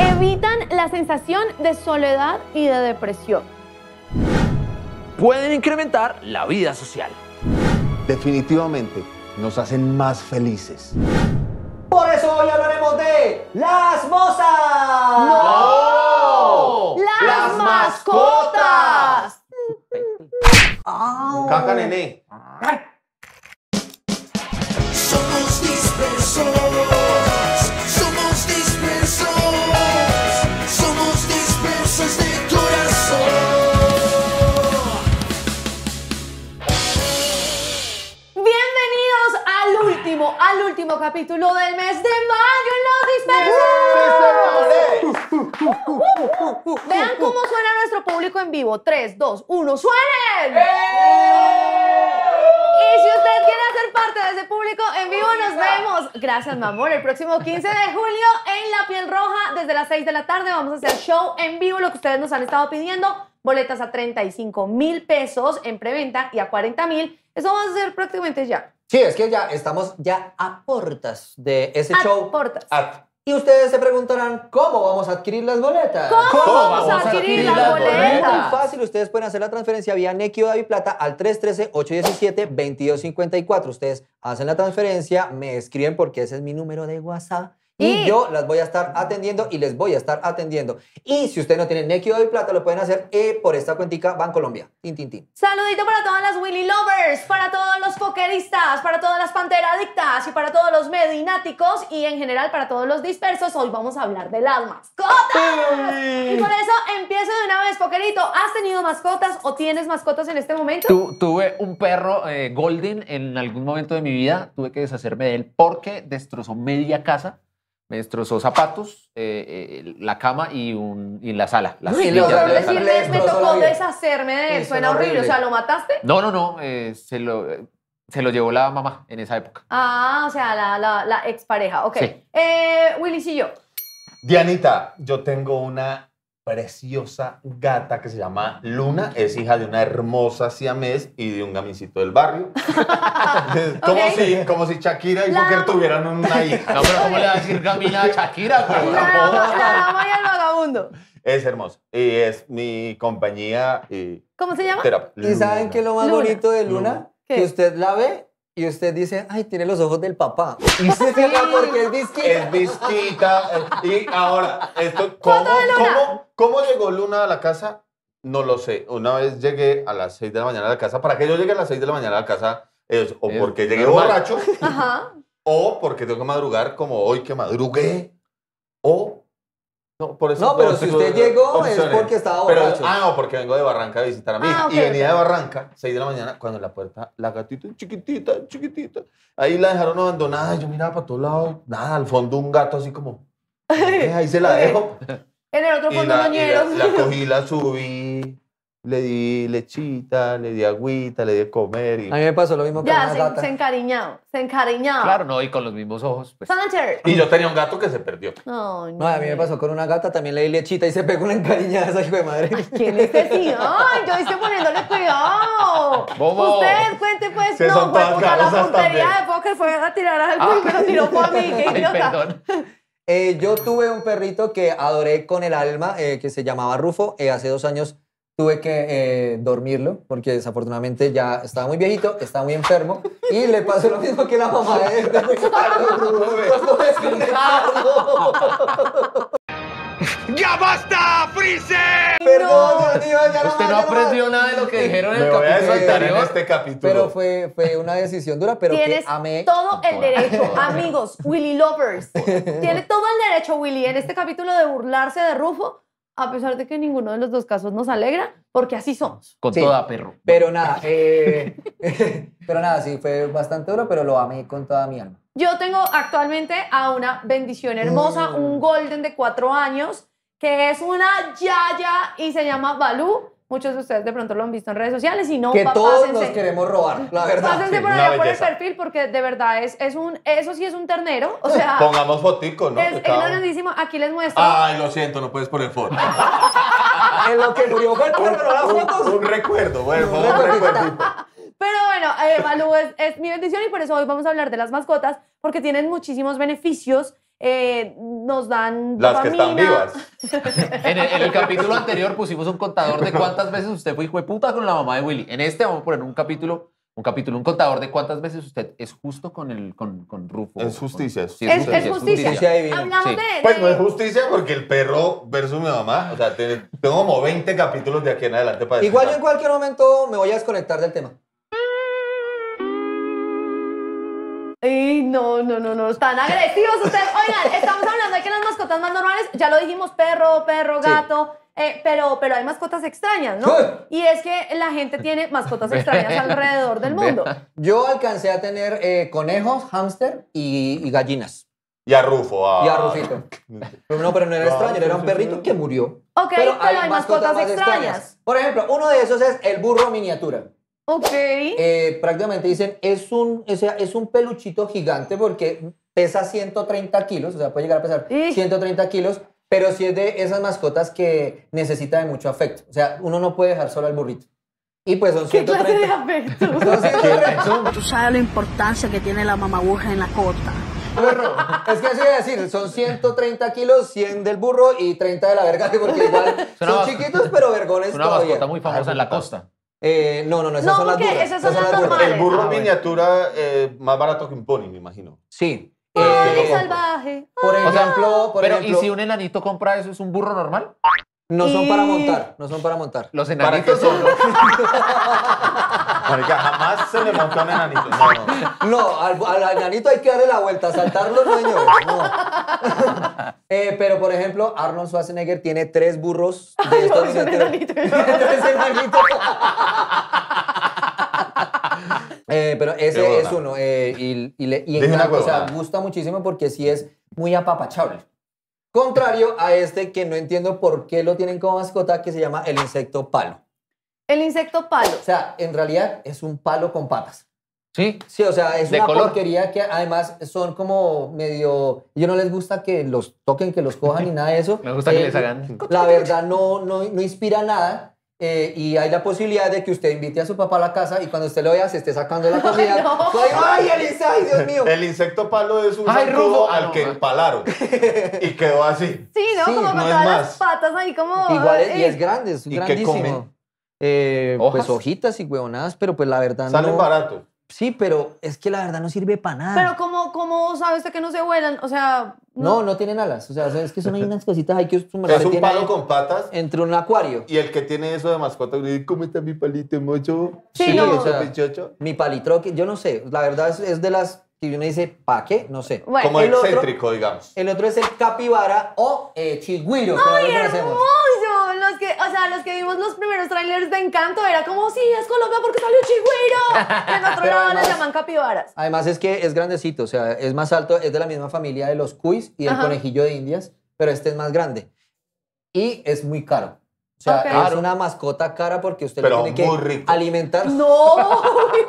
Evitan la sensación de soledad y de depresión. Pueden incrementar la vida social. Definitivamente nos hacen más felices. Por eso hoy hablaremos de las mozas. ¡No! ¡Las, mascotas! Caca, nene. Somos dispersos, al último capítulo del mes de mayo en Los Dispersos. Vean cómo suena nuestro público en vivo. 3, 2, 1, ¡suenen! Y si usted quiere hacer parte de ese público en vivo, nos vemos. Gracias, mi amor. El próximo 15 de julio en La Piel Roja, desde las 6 de la tarde, vamos a hacer show en vivo, lo que ustedes nos han estado pidiendo. Boletas a 35 mil pesos en preventa y a 40 mil. Eso va a ser prácticamente ya. Sí, es que ya estamos ya a portas de ese A show. portas. Ah, Y ustedes se preguntarán, ¿cómo vamos a adquirir las boletas? ¿Cómo vamos vamos a a adquirir adquirir las las boletas? Muy fácil, ustedes pueden hacer la transferencia vía Nequi o Davi Plata al 313-817-2254. Ustedes hacen la transferencia, me escriben porque ese es mi número de WhatsApp y, Y- yo las voy a estar atendiendo y les voy a estar atendiendo. Y si ustedes no tienen Nequi o Davi Plata, lo pueden hacer eh, por esta cuentica Bancolombia. Tin, tin, tin. Saludito para todas las Willy Lovers, para todos los pokeristas, para todas las panteradictas y para todos los medináticos y en general para todos los dispersos. Hoy vamos a hablar de las mascotas. Y por eso empiezo de una vez, pokerito. ¿Has tenido mascotas o tienes mascotas en este momento? Tu- tuve un perro eh, golden en algún momento de mi vida. Tuve que deshacerme de él porque destrozó media casa. Me destrozó zapatos, eh, eh, la cama y, un, y la sala. las Uy, horror de la me tocó la deshacerme de él. Suena horrible. O sea, ¿lo mataste? No, no, no. eh, se, lo, eh, se lo llevó la mamá en esa época. Ah, o sea, la, la, la expareja. Ok. Sí. Eh, Willy, sí yo. Dianita, yo tengo una preciosa gata que se llama Luna. Es hija de una hermosa siamés y de un gamincito del barrio. como, si, como si Shakira y La- Joker tuvieran una hija. No, pero ¿cómo le va a decir Camila a Shakira? La la dama y el vagabundo. Es hermosa. Y es mi compañía y ¿Cómo se llama? terapia. ¿Y saben qué es lo más Luna. bonito de Luna? Que usted la ve y usted dice, ay, tiene los ojos del papá. Y se fija porque es disquita. Es visquita. eh, Y ahora, esto, ¿cómo, cómo, cómo llegó Luna a la casa? No lo sé. Una vez llegué a las 6 de la mañana a la casa. Para que yo llegue a las 6 de la mañana a la casa, es o Es porque llegué normal. borracho, Ajá. o porque tengo que madrugar como hoy que madrugué, o... No, por eso No, pero por si usted llegó es porque estaba Pero- borracho. ah, no, porque vengo de Barranca a visitar a mi Ah, hija. ok, y venía de Barranca, 6 de la mañana, cuando en la puerta, la gatita chiquitita, chiquitita. Ahí la dejaron abandonada. Yo miraba para todos lados. Nada, al fondo un gato así como. "Eh, Ahí se la dejo. En el otro Y fondo la, y la- ñeros. la cogí, la subí, le di lechita, le di agüita, le di de comer. Y, A mí me pasó lo mismo con Ya, una se, gata. se encariñado. Se encariñado. Claro, no, y con los mismos ojos. Pues. Y yo tenía un gato que se perdió. Ay, No, a mí me pasó con una gata, también le di lechita y se pegó una encariñada esa hijo de madre. ¿Qué necesidad? Ay, yo estoy poniéndole cuidado. Bobo. Usted cuente pues, Que no, son fue todas puta, la garrosas puntería también. de póker fue a tirar algo y me lo tiró fue a mí, qué Ay, idiota. perdón. Eh, yo tuve un perrito que adoré con el alma, eh, que se llamaba Rufo. Eh, hace dos años tuve que eh, dormirlo porque desafortunadamente ya estaba muy viejito, estaba muy enfermo y le pasó lo mismo que la mamá de, desconectarlo. ¡Ya basta, Freezer! Perdón, Dios ya Usted no aprendió nada de lo que dijeron en Me el voy a capítulo en anterior. este capítulo. Pero fue, fue una decisión dura, pero Tienes que amé. todo el derecho, amigos, Willy Lovers. Tiene todo el derecho, Willy, en este capítulo de burlarse de Rufo, a pesar de que ninguno de los dos casos nos alegra, porque así somos. Con Sí. toda perro. Pero nada, eh, pero nada, sí, fue bastante duro, pero lo amé con toda mi alma. Yo tengo actualmente a una bendición hermosa, Mm. un golden de cuatro años, que es una yaya y se llama Balú. Muchos de ustedes de pronto lo han visto en redes sociales y no, que todos pásense. nos queremos robar, la verdad. Pásense sí, por allá por el perfil porque de verdad es, es un, eso sí es un ternero. O sea, Pongamos fotico, ¿no? es, grandísimo. Aquí les muestro. Ay, lo siento, no puedes poner foto. En lo que murió fue el perro, un, fotos. un recuerdo, bueno, Un un recuerdo. recuerdito. Pero bueno, eh, es mi bendición y por eso hoy vamos a hablar de las mascotas, porque tienen muchísimos beneficios eh, nos dan Las que están dopamina. vivas. En el, en el capítulo anterior pusimos un contador de cuántas veces usted fue hijo de puta con la mamá de Willy. En este vamos a poner un capítulo, un capítulo, un contador de cuántas veces usted es justo con el con, con Rufo. Es justicia, es Sí, Es, es justicia. Justicia divina. Hablamos Sí. de, Pues de- no es justicia porque el perro versus mi mamá, o sea, te- tengo como 20 capítulos de aquí en adelante para Igual yo en cualquier momento me voy a desconectar del tema. No, no, no, no, están agresivos ustedes. Oigan, estamos hablando de que las mascotas más normales, ya lo dijimos, perro, perro, Sí. gato, eh, pero, pero hay mascotas extrañas, ¿no? Y es que la gente tiene mascotas extrañas alrededor del mundo. Yo alcancé a tener eh, conejos, hámster y, y gallinas. Y a Rufo. a- Y a Rufito. Pero no, pero no era extraño, era un perrito que murió. Ok, pero hay mascotas más extrañas. Por ejemplo, uno de esos es el burro miniatura. Ok. Eh, prácticamente dicen, es un, o sea, es un peluchito gigante porque pesa 130 kilos, o sea, puede llegar a pesar Ih. 130 kilos, pero sí es de esas mascotas que necesita de mucho afecto. O sea, uno no puede dejar solo al burrito. Y pues son ¿Qué clase de 130. afecto? son 130. Tú sabes la importancia que tiene la mamaburra en la cota. Es que así voy a decir, son 130 kilos, 100 del burro y 30 de la verga, porque igual son chiquitos, pero vergones Es una todavía. mascota muy famosa en la costa. Eh, no, no, no, esas No, son las porque burras. esas son las burras. normales. El burro Ah, bueno. miniatura eh, más barato que un pony, me imagino. Sí. Pony Eh, salvaje. por ejemplo, por pero ejemplo, ¿y si un enanito compra eso, es un burro normal? no son para montar, no son para montar. Los ¿Para qué enanitos son? Marica, jamás se le monta un enanito. No, no. No, al, al enanito hay que darle la vuelta, saltarlo, no, señores, no. Eh, pero, por ejemplo, Arnold Schwarzenegger tiene tres burros de Ay, estos no, miniaturas. enanito. tres enanitos. Eh, pero Qué ese buena. es uno. eh, y y, le, y Dije una encanta, o sea, huevonada. gusta muchísimo porque sí es muy apapachable. Contrario a este que no entiendo por qué lo tienen como mascota, que se llama el insecto palo. El insecto palo. O sea, en realidad es un palo con patas. Sí. Sí, o sea, es De una color. porquería que además son como medio... Yo no les gusta que los toquen, que los cojan ni nada de eso. Me gusta que Eh, les hagan... La verdad no, no, no inspira nada. eh, y hay la posibilidad de que usted invite a su papá a la casa y cuando usted lo vea se esté sacando la comida. Ay, no. Ay, ¡Ay, Elisa! ¡Ay, Dios mío! El insecto palo es un Ay, al no, que empalaron. Y quedó así. Sí, ¿no? Sí, como con no todas las patas ahí como... Igual es, y eh, es grande, es ¿Y grandísimo. comen? Eh, ¿Hojas? pues hojitas y huevonadas, pero pues la verdad Salen no... barato. Sí, pero es que la verdad no sirve para nada. Pero ¿cómo, ¿cómo sabe usted que no se vuelan? O sea... No, no tienen alas. O sea, es que son ahí unas cositas ahí que Es un tiene palo con patas. entre un acuario. Y el que tiene eso de mascota, ¿cómo está mi palito, mocho? Sí, Sí, no. o sea, mi palitroque, yo no sé. La verdad es, es de las que uno dice, ¿para qué? No sé. Bueno, Como el otro- excéntrico, digamos. El otro es el capibara o eh, chigüiro, ¡Ay, hermoso! Los que, o sea, los que vimos los primeros trailers de Encanto era como, sí, es Colombia porque salió Chigüiro. Y en otro Pero lado además- les llaman capibaras. Además es que es grandecito, o sea, es más alto, es de la misma familia de los cuis y del Ajá. conejillo de indias, pero este es más grande. Y es muy caro. O sea, Ok. es Claro. una mascota cara porque usted lo tiene que rico. alimentar. No.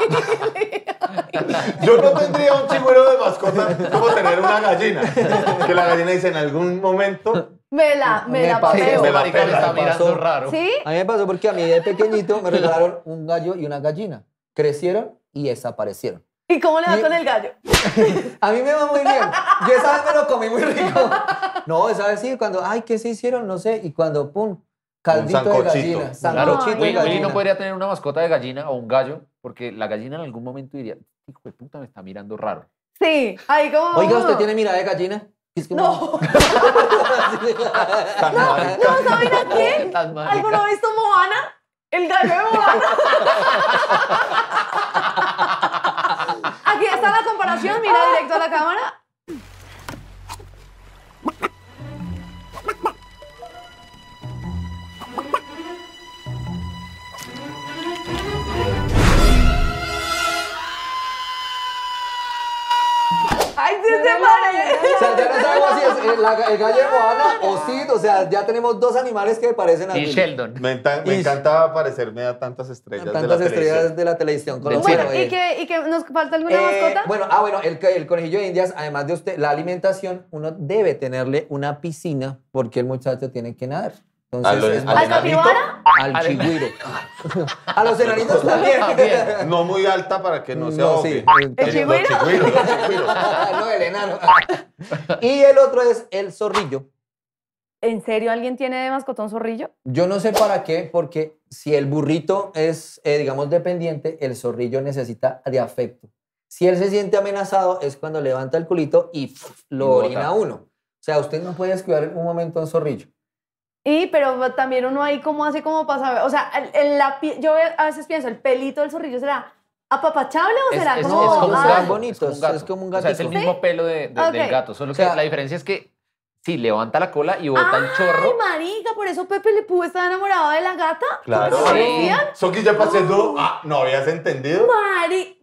Yo no tendría un chigüero de mascota como tener una gallina. Que la gallina dice en algún momento. me la, me, Me la papeo. Me la marica me pela, está me mirando pasó. raro. ¿Sí? A mí me pasó porque a mí de pequeñito me regalaron un gallo y una gallina. Crecieron y desaparecieron. ¿Y cómo le va Y- con el gallo? A mí me va muy bien. Yo esa vez me lo comí muy rico. No, esa vez sí, cuando, ay, ¿qué se hicieron? No sé. Y cuando, pum, caldito de gallina. Claro, Sancochito Ay, de Willy, Willy gallina. no podría tener una mascota de gallina o un gallo, porque la gallina en algún momento diría, hijo de puta, me está mirando raro. Sí, ahí como... Oiga, ¿usted tiene mirada de gallina? Es No, marica. no, ¿saben a quién? ¿Alguno ha visto Moana? El gallo de Moana. Aquí está la comparación, mira directo a la cámara. ¡Ay, sí se parece! O sea, ya no sabemos si es el, la- el gallo de Moana o Sid. O sea, ya tenemos dos animales que parecen a Y. Sheldon. Me, enta- me Y- encanta parecerme a tantas estrellas de la Tantas estrellas televisión. de la televisión colombiana. Bueno. ¿y que, ¿y que nos falta alguna Eh, mascota? bueno, ah, bueno, el, el conejillo de indias, además de usted, la alimentación, uno debe tenerle una piscina porque el muchacho tiene que nadar. Entonces, ¿A lo- es al ¿Al capibara? al chigüiro. A los enanitos también. No muy alta para que no se No, sí. ¿El chigüiro? No, el enano. Y el otro es el zorrillo. ¿En serio alguien tiene de mascota un zorrillo? Yo no sé para qué, porque si el burrito es, eh, digamos, dependiente, el zorrillo necesita de afecto. Si él se siente amenazado, es cuando levanta el culito y lo bota. orina a uno. O sea, usted no puede descuidar un momento a un zorrillo. Y, pero también uno ahí como hace como pasa, o sea, el- el- la pi- yo a veces pienso, ¿el pelito del zorrillo será apapachable o Es- será es- como... es como un ah, gato. gato. bonito, es como un gato. es como un O sea, es el mismo pelo de- del gato. Solo O sea- que la diferencia es que sí, levanta la cola y bota el Ay, chorro. marica, por eso Pepe Le Pew estaba enamorado de la gata. Claro. ¿Cómo decían? Soki ya pasando. Ah, ¿no habías entendido? Mari...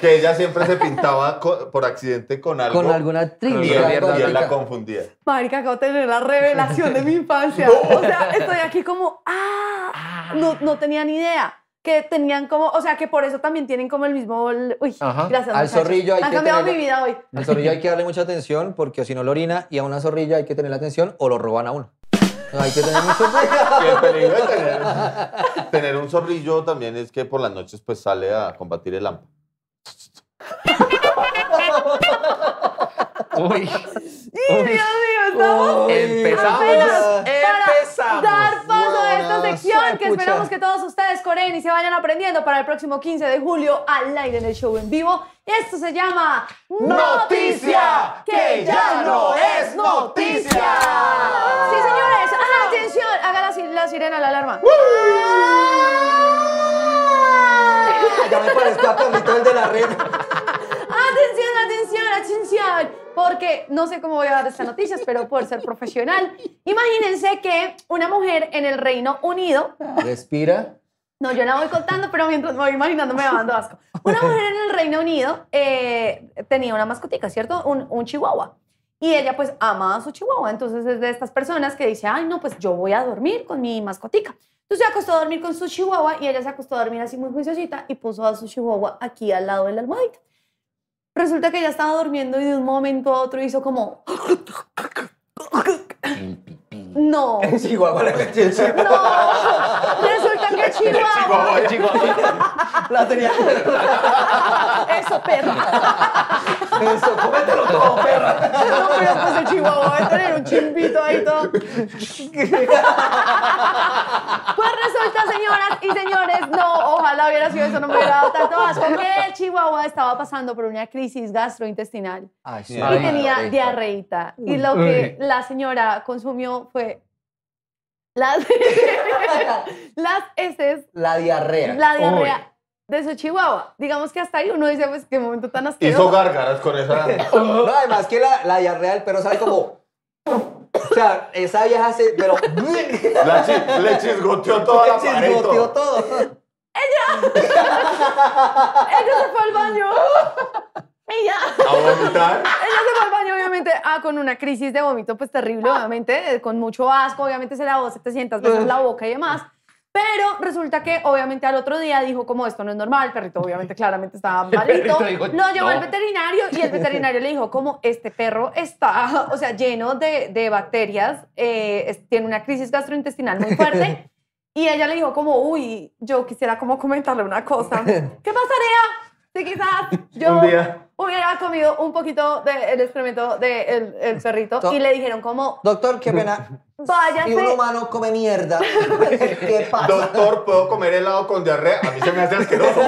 Que ella siempre se pintaba por accidente con algo. Con alguna y actriz. él, y él la confundía. Marica, acabo de tener la revelación de mi infancia. O sea, estoy aquí como, ah, no, no tenía ni idea. Que tenían como, o sea, que por eso también tienen como el mismo. Uy, Ajá. gracias. Al zorrillo hay Han que cambiado mi vida hoy. Al zorrillo hay que darle mucha atención porque si no lo orina y a una zorrilla hay que tener la atención o lo roban a uno. No, hay que tener mucho Y el cuidado. peligro de tener, tener un zorrillo también es que por las noches pues sale a combatir el hambre. Uy, Dios mío, estamos Uy, empezamos. Apenas Empezamos. dar paso a esta sección que esperamos que todos ustedes coreen y se vayan aprendiendo para el próximo 15 de julio al aire en el show en vivo. Esto se llama ¡Noticia! ¡Que ya no es noticia! Sí, señores. ¡Ah, atención! Haga la, la sirena, la alarma. Ya me parezco a Carlito el de la red. Atención, atención, porque no sé cómo voy a dar estas noticias, pero por ser profesional, imagínense que una mujer en el Reino Unido, Respira. no, yo la voy contando, pero mientras me voy imaginando me va dando asco. Una mujer en el Reino Unido eh, tenía una mascotica, ¿cierto? Un, un chihuahua. Y ella pues ama a su chihuahua, entonces es de estas personas que dice, ay, no, pues yo voy a dormir con mi mascotica. Entonces se acostó a dormir con su chihuahua y ella se acostó a dormir así muy juiciosita y puso a su chihuahua aquí al lado de la almohadita. Resulta que ella estaba durmiendo y de un momento a otro hizo como... No, En Chihuahua el chip. no. Resulta que el chihuahua... La tenía. Eso, perra. Eso, cómetelo todo, perra. No, pero pues el chihuahua debe tener un chimbito ahí todo. Pues resulta, señoras y señores, no, ojalá hubiera sido eso, no me hubiera dado tanto asco, que el chihuahua estaba pasando por una crisis gastrointestinal Ay, Y y Ay, tenía rica. diarreita. Y lo que la señora consumió fue las, las heces, La diarrea. la diarrea de su chihuahua. Digamos que hasta ahí uno dice, pues, qué momento tan Hizo asqueroso. gárgaras con esa. No, además que la, la diarrea del perro sale como. O sea, esa vieja se. Pero. La chi- le chisgoteó toda la pared. chisgoteó todo. todo. Ella se fue al baño. Ya. A vomitar. Ella se fue al baño, obviamente, ah, con una crisis de vómito, pues terrible, obviamente, eh, con mucho asco, obviamente se lavó 700 veces la boca y demás. Pero resulta que, obviamente, al otro día dijo, como esto no es normal, el perrito, obviamente, claramente estaba malito. dijo, Lo llevó "No". al veterinario y el veterinario le dijo, como este perro está, o sea, lleno de, de bacterias, eh, es- tiene una crisis gastrointestinal muy fuerte. Y ella le dijo, como, uy, yo quisiera como comentarle una cosa. ¿Qué pasaría si quizás yo Un día. hubiera comido un poquito del excremento del el perrito To- y le dijeron como, Doctor, qué pena. váyase. Si un humano come mierda, ¿qué pasa? Doctor, ¿puedo comer helado con diarrea? A mí se me hace asqueroso.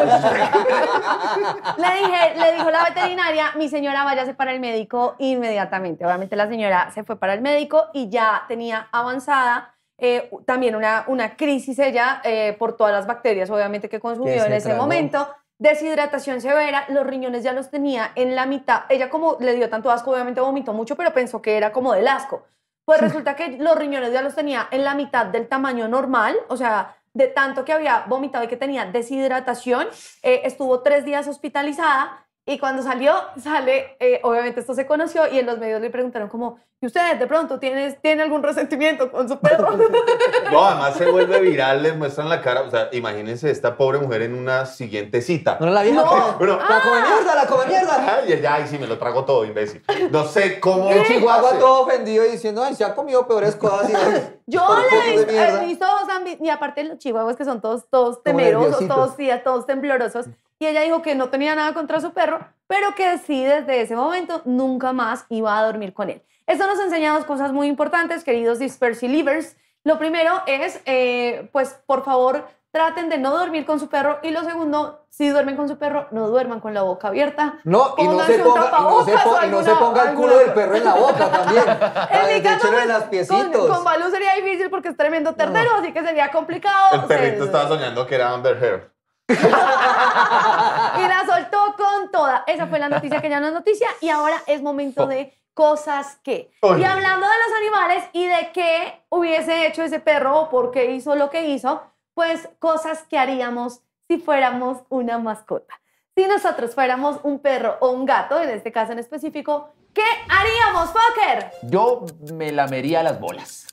Le dije, le dijo la veterinaria, mi señora váyase para el médico inmediatamente. Obviamente la señora se fue para el médico y ya tenía avanzada eh, también una, una crisis ella eh, por todas las bacterias, obviamente, que consumió en ese momento. Deshidratación severa, los riñones ya los tenía en la mitad. Ella como le dio tanto asco, obviamente vomitó mucho, pero pensó que era como del asco. Pues resulta que los riñones ya los tenía en la mitad del tamaño normal, o sea, de tanto que había vomitado y que tenía deshidratación, eh, estuvo tres días hospitalizada Y cuando salió, sale, eh, obviamente esto se conoció y en los medios le preguntaron como, ¿y usted de pronto tienes, tiene algún resentimiento con su perro? No, además se vuelve viral, les muestran la cara. O sea, imagínense esta pobre mujer en una siguiente cita. ¿No la vieja? No. Bueno, La come mierda, la come mierda. Ay, ay, ay, sí, me lo trago todo, imbécil. No sé cómo. El chihuahua hace. todo ofendido y diciendo, ay, se ha comido peores cosas. Y, Yo le he visto, ambi- y aparte los chihuahuas que son todos, todos temerosos, todos, sí, todos temblorosos. Y ella dijo que no tenía nada contra su perro, pero que sí desde ese momento nunca más iba a dormir con él. Esto nos enseña dos cosas muy importantes, queridos Dispersy Livers. Lo primero es, eh, pues, por favor, traten de no dormir con su perro. Y lo segundo, si duermen con su perro, no duerman con la boca abierta. No, y no se ponga, y no se, po- o y no se alguna- ponga el alguna culo del perro en la boca también. En mi caso, Échelo pues, las con, piecitos. con Balú sería difícil porque es tremendo ternero, así que sería complicado. El perrito Se- estaba soñando que era Amber Heard. Y la soltó con toda. Esa fue la noticia que ya no es noticia y ahora es momento de cosas que. Oye. Y hablando de los animales y de qué hubiese hecho ese perro o por qué hizo lo que hizo, pues cosas que haríamos si fuéramos una mascota. Si nosotros fuéramos un perro o un gato, en este caso en específico, ¿qué haríamos, Fokker? Yo me lamería las bolas.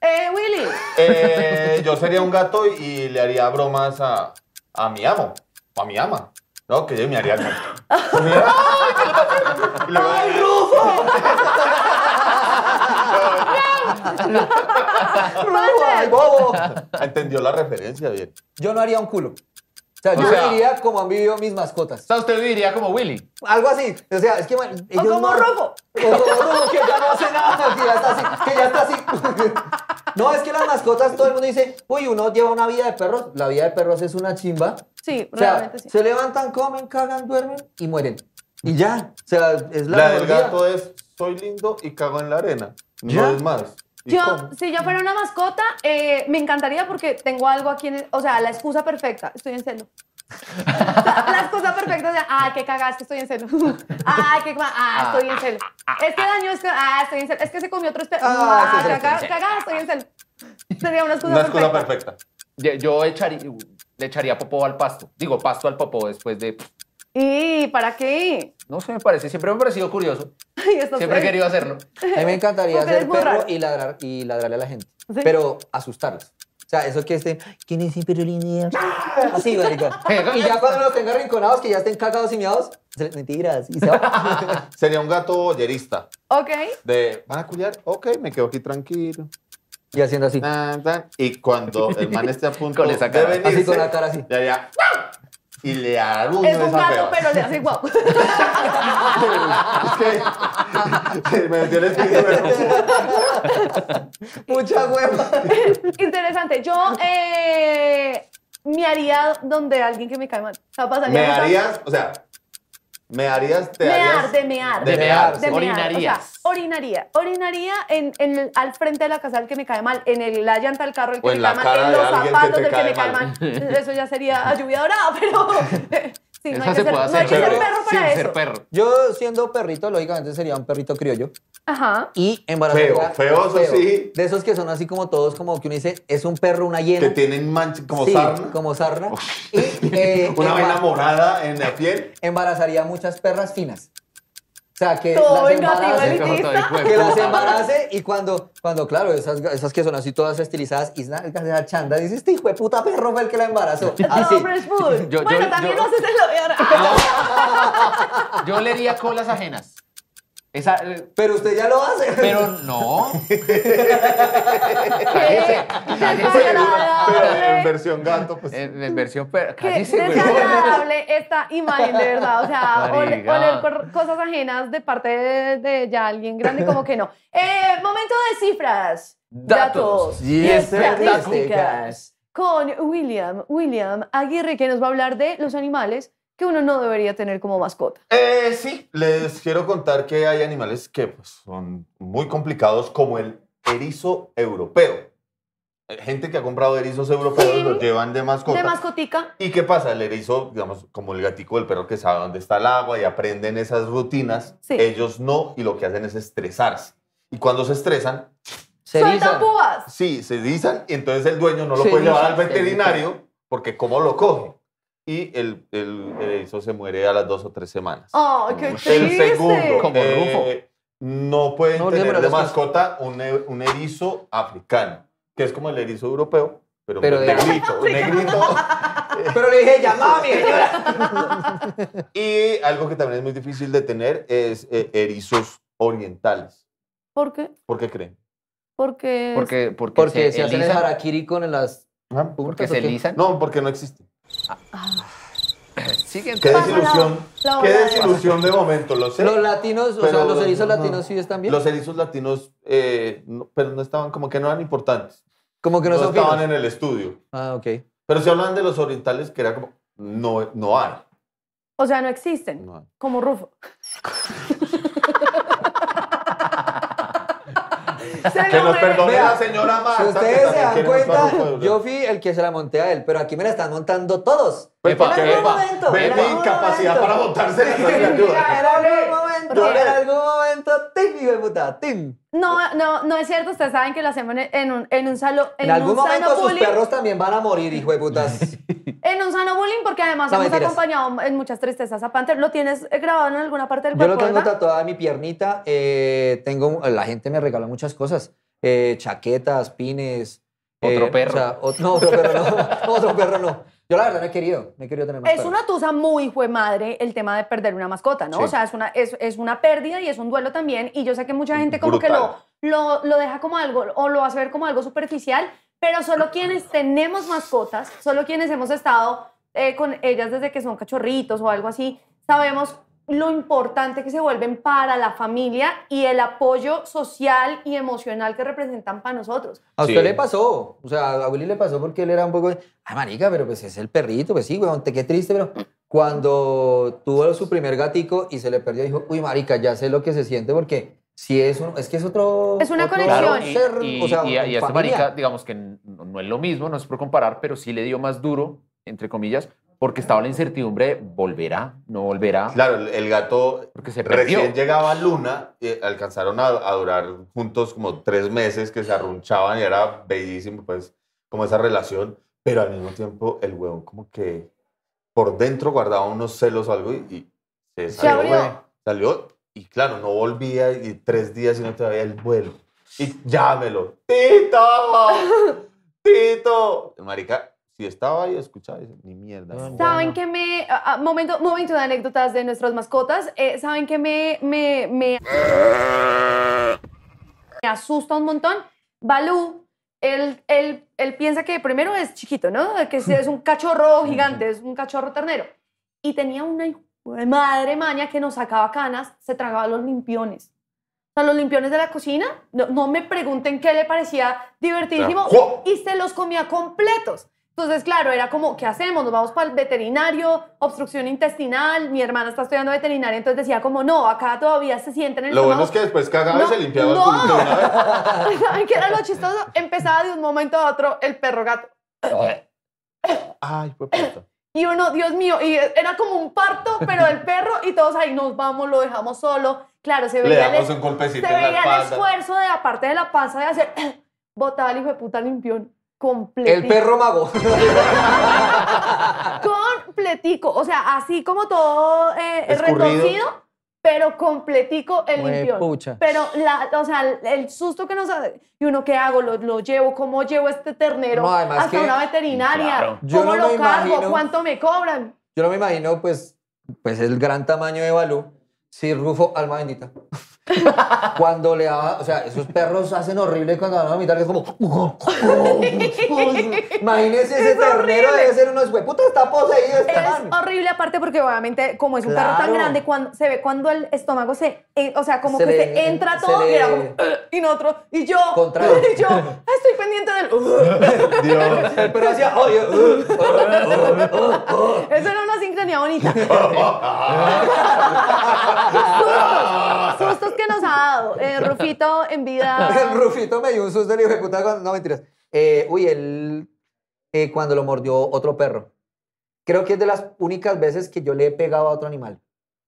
Eh, Willy. Eh, yo sería un gato y, y le haría bromas a, a mi amo o a mi ama. No, que yo me haría gato. Y luego- ¡Ay, bobo! Entendió la referencia bien. Yo no haría un culo. O sea, yo O sea- viviría como han vivido mis O mascotas. sea, usted diría como Willy. Algo así. O sea, es que man, O ellos como no- Rufo. O como Rufo, que ya no hace nada, que ya está así, que ya está así. No, es que las mascotas, todo el mundo dice, uy, uno lleva una vida de perros. La vida de perros es una chimba. Sí, O sea, realmente sí. se levantan, comen, cagan, duermen y mueren. Y ya. O sea, es la, La del gato es, soy lindo y cago en la arena. ¿Ya? No es más. ¿Y Yo, cómo? si yo fuera una mascota, eh, me encantaría porque tengo algo aquí en el- o sea, la excusa perfecta, estoy en celo. La excusa perfecta, o sea, ay, qué cagaste, estoy en celo. Ay, qué ma- ah, estoy en celo. Es que daño, es que, ah, estoy en celo. Es que se comió otro espejo. Ah, Ah, sí, sí, cagá- sí, sí. cagada, estoy en celo. Sería una excusa Una excusa perfecta. perfecta. Yo, yo echaría, le echaría popó al pasto. Digo, pasto al popó después de... ¿Y para qué? No sé, me parece. Siempre me ha parecido curioso. Siempre he querido hacerlo. A mí me encantaría ser perro raro. y, ladrar, y ladrarle a la gente. ¿Sí? Pero asustarlos. O sea, eso que estén, ¿quién es lindo? Así, marica. Y ya cuando los tenga rinconados, que ya estén cagados y miados, se- mentiras. Y se va. Sería un gato bollerista. Ok. De, ¿van a culiar? Ok, me quedo aquí tranquilo. Y haciendo así. Y cuando el man esté a punto Con esa de venirse, Así con la cara así. le haría y le aruño Es un gato, pero le hace guau. Es que me metió el espíritu. Mucha hueva. Interesante. Yo eh, me haría donde alguien que me cae mal. O sea, pasaría Me mucho- harías, o sea, me harías, te Mear, harías. de mear. De De mear. mear, De mear, Orinarías. O sea, orinaría. Orinaría en, en el- al frente de la casa del que me cae mal, en el- la llanta del carro el que O me en cae la mal, cara en los que zapatos del que me cae mal. mal. Eso ya sería a lluvia dorada, pero sí, no hay se ser, puede no hay que ser perro sin para ser eso. perro. Yo, siendo perrito, lógicamente sería un perrito criollo. Ajá. Y embarazaría. Feo, feo, eso sí. De esos que son así como todos, como que uno dice, es un perro, una hiena. Que tienen mancha como Sí, sarna. Como sarna. Y eh, Una vaina morada en la piel. embarazaría muchas perras finas. O sea, que Todo las embarace, que las embarace y cuando, cuando claro, esas, esas que son así todas estilizadas y esa esa chanda, dice, este hijo de puta perro fue el que la embarazó. Así. No, Fresh Food. Yo- bueno, yo- también yo- no sé si lo vean. Yo leería colas ajenas. Esa, eh, Pero usted ya lo hace. pero no. Qué Pero en versión gato, pues. En, en versión Cállese, desagradable esta imagen, de verdad. O sea, oler cor- cosas ajenas de parte de, de ya alguien grande, como que no. Eh, momento de cifras. Datos. y Y estadísticas. estadísticas. Con William, William Aguirre, que nos va a hablar de los animales que uno no debería tener como mascota. Eh, sí, les quiero contar que hay animales que pues, son muy complicados, como el erizo europeo. Eh, Gente que ha comprado erizos europeos Sí. los llevan de mascota. De mascotica. ¿Y qué pasa? El erizo, digamos, como el gatico del perro que sabe dónde está el agua y aprenden esas rutinas, Sí. ellos no, y lo que hacen es estresarse. Y cuando se estresan, Se ¡Suelta erizan. púas! sí, se erizan y entonces el dueño no lo Se puede llevar al veterinario porque cómo lo coge. Y el, el, el erizo se muere a las dos o tres semanas. ¡Ay, qué El triste! segundo, Como eh, no pueden No, tener de mascota un, e- un erizo africano, que es como el erizo europeo, pero, Pero un negrito, un negrito. Pero le dije, llamaba a mi señora. Y algo que también es muy difícil de tener es eh, erizos orientales. ¿Por qué? ¿Por qué creen? Porque... Porque, porque, Porque se hacen el harakiri con las ¿Ah? porque puntas. se ¿o qué? elisan. No, porque no existe. Siguen. Qué desilusión. la- la Qué desilusión de momento, lo sé. Los latinos, o sea, los los- erizos no. latinos sí están bien. Los erizos latinos, eh, no- pero no estaban, como que no eran importantes. Como que no, No, son estaban finos. en el estudio. Ah, ok. Pero si hablan de los orientales, que era como, no, no hay. O sea, no existen. No hay. Como Rufo. Se Que lo nos perdone la señora Marta. Si ustedes se dan cuenta, yo fui el que se la monté a él, pero aquí me la están montando todos. Pues, ¿para en qué? momento. Ve mi incapacidad para montarse en la En ayuda. algún momento, Porque- en algún momento, ¡tim, hijo de puta! ¡tim! No, no, no es cierto. Ustedes saben que lo hacemos en- en un, en un salón. En algún un momento sano sus bullying. perros también van a morir, hijo de putas. En un sano bullying, porque además No, hemos mentiras. acompañado en muchas tristezas a Panther. ¿Lo tienes eh, grabado en alguna parte del Yo cuerpo? lo tengo verdad? tatuado en mi piernita. eh, tengo, la gente me regaló muchas cosas. eh, chaquetas, pines. Otro eh, perro. o sea, ot- no, otro perro no. otro perro no. Yo la verdad no he querido. No he querido tener más Es perros. una tusa muy fue madre el tema de perder una mascota, ¿no? Sí. O sea, es una, es, es una pérdida y es un duelo también. Y yo sé que mucha gente como que lo, lo, lo deja como algo o lo hace ver como algo superficial, pero solo quienes tenemos mascotas, solo quienes hemos estado eh, con ellas desde que son cachorritos o algo así, sabemos lo importante que se vuelven para la familia y el apoyo social y emocional que representan para nosotros. A Sí. usted le pasó. O sea, a Willy le pasó porque él era un poco. Ay, marica, pero pues es el perrito. Pues sí, weón, te qué triste, pero. Cuando tuvo su primer gatico y se le perdió, dijo, uy, marica, ya sé lo que se siente porque si es un. Es que es otro. Es una otro conexión. Claro, y, ser, y- o sea, y a, y a esta marica, digamos que no, no es lo mismo, no es por comparar, pero sí le dio más duro, entre comillas, porque estaba la incertidumbre, de, ¿volverá? ¿No volverá? Claro, el, gato Porque se perdió. recién llegaba a Luna, y alcanzaron a, a durar juntos como tres meses que se arrunchaban y era bellísimo, pues, como esa relación, pero al mismo tiempo el huevón como que por dentro guardaba unos celos o algo y, y se Se salió. abrió. güey. Salió y claro, no volvía y tres días y no te veía el vuelo. Y llámelo. ¡Tito! ¡Tito! Marica, si estaba ahí, escuchaba, dice, ni mierda. Ah, no. ¿Saben que me... ah, ah, momento, momento de anécdotas de nuestras mascotas. eh, ¿Saben que me, me, me, me asusta un montón? Balú, él, él, él piensa que primero es chiquito, ¿no? Que es- un cachorro gigante, es un cachorro ternero. Y tenía una madre maña que nos sacaba canas, se tragaba los limpiones. O sea, los limpiones de la cocina, no, no me pregunten qué le parecía divertidísimo, y se los comía completos. Entonces, claro, era como, ¿qué hacemos? Nos vamos para el veterinario, obstrucción intestinal, mi hermana está estudiando veterinaria, entonces decía como, no, acá todavía se sienten en el Lo bueno es estómago. que después cagaba y No, se limpiaba no. el. ¿Saben qué era lo chistoso? Empezaba de un momento a otro el perro gato. Ay, fue puta. Y uno, Dios mío, y era como un parto, pero el perro, y todos ahí nos vamos, lo dejamos solo. Claro, se veía, el, se veía el esfuerzo de la parte de la panza de hacer botar al hijo de puta limpión El perro mago. completico, o sea, así como todo eh, Escurrido. retorcido, pero completico el limpión. Huepucha. Pero, la, o sea, el susto que nos y uno, ¿qué hago? ¿Lo, lo llevo? ¿Cómo llevo este ternero No, además hasta que- una veterinaria? Claro. Yo ¿Cómo no lo cargo? imagino- ¿Cuánto me cobran? Yo no me imagino, pues, pues el gran tamaño de Balú. Sí, Rufo, alma bendita. Cuando le daba, o sea, esos perros hacen horrible cuando van a vomitar, que es como. Imagínese ese Es ternero, horrible. debe ser uno de puta, está poseído este Es man. horrible aparte porque obviamente como es un perro tan grande, cuando, se ve cuando el estómago se, eh, o sea, como Se que le- se entra se todo y le- era como, "Ugh", y nosotros, y yo, Contrae. y yo, estoy pendiente del, "Ugh". Dios. El perro hacía, oye, Eso era una sincronía bonita. sustos, sustos que nos ha dado. Eh, Rufito en vida. Rufito me dio un susto, hijo de puta, cuando- no mentiras. Eh, uy, él, eh, cuando lo mordió otro perro. Creo que es de las únicas veces que yo le he pegado a otro animal.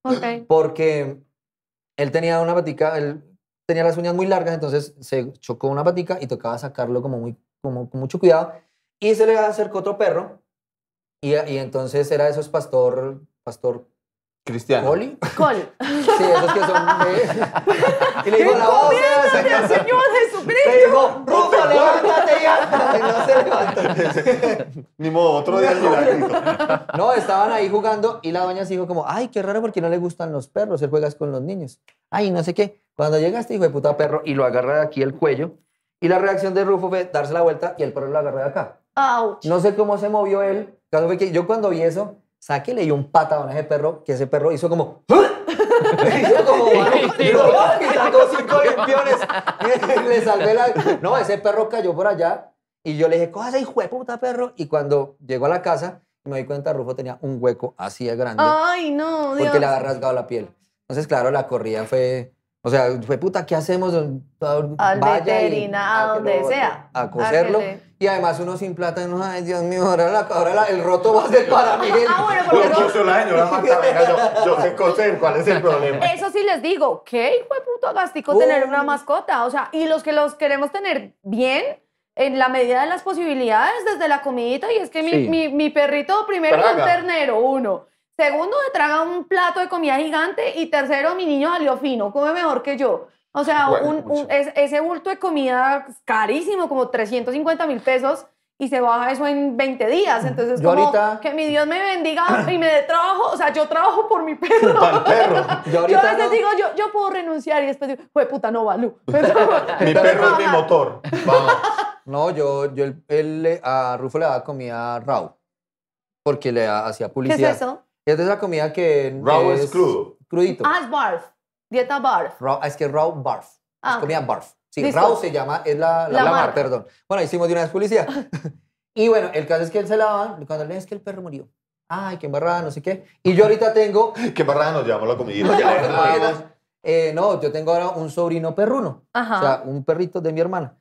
Ok. porque él tenía una patica, él tenía las uñas muy largas, entonces se chocó una patica y tocaba sacarlo como muy, como con mucho cuidado. Y se le acercó otro perro Y, y entonces era esos pastor, pastor Cristiano. Coli. Col. Sí, esos que son. de- y le dijo, la voz Señor Le Jesucristo. dijo, Rufo, levántate ya. Y no se levanta. Ni modo, otro día el milagro. No, estaban ahí jugando y la doña se dijo como, ay, qué raro porque no le gustan los perros, él juegas con los niños. Ay, no sé qué. Cuando llega este hijo de puta perro y lo agarra de aquí el cuello, y la reacción de Rufo fue darse la vuelta y el perro lo agarra de acá. Ouch. No sé cómo se movió él. Caso fue que yo cuando vi eso, saqué le di un patadón a ese perro, que ese perro hizo como... hizo como... y sacó cinco limpiones. le salvé la... No, ese perro cayó por allá y yo le dije, coja ese hijo de puta perro. Y cuando llegó a la casa, me di cuenta, Rufo tenía un hueco así de grande Ay, no, Dios. porque le había rasgado la piel. Entonces, claro, la corrida fue... O sea, fue puta, ¿qué hacemos? Al veterinario, a donde sea. A A coserlo. Y además uno sin plata, no, ay, Dios mío, ahora, la- ahora la- el roto va a ser para Miguel. Ah, bueno, porque Yo, soy la señora Marta, venga, yo, yo sé coser, ¿cuál es el problema? eso sí les digo, qué hijo de puto gastico Uy. tener una mascota. O sea, y los que los queremos tener bien, en la medida de las posibilidades, desde la comidita, y es que mi, Sí. mi, mi perrito, primero, es un ternero, uno. Segundo, me traga un plato de comida gigante. Y tercero, mi niño salió fino, come mejor que yo. O sea, Bueno, un- un- mucho. es- ese bulto de comida carísimo, como 350 mil pesos, y se baja eso en 20 días. Entonces, Yo como ahorita- que mi Dios me bendiga y me dé trabajo. O sea, yo trabajo por mi perro. Para el perro. Yo Yo a veces no. digo, yo, yo puedo renunciar y después digo, fue puta, no, Balú. Mi perro es mi motor. Vamos. No, yo, yo el- a Rufo le daba comida raw. Porque le ha- hacía ¿Qué es publicidad. eso? Es de esa comida que. Raw es crudo. Crudito. Ah, es barf. Dieta barf. Raw, es que raw barf. Ah, es comida barf. Sí, Listo. raw se llama, es la, la, La la marca. perdón. Bueno, hicimos de una vez publicidad. y bueno, el caso es que él se lavaban, cuando le es que el perro murió. Ay, qué embarrada, no sé qué. Y yo ahorita tengo. Qué barrada nos llevamos la verdad, eh, no, yo tengo ahora un sobrino perruno. Ajá. O sea, un perrito de mi hermana.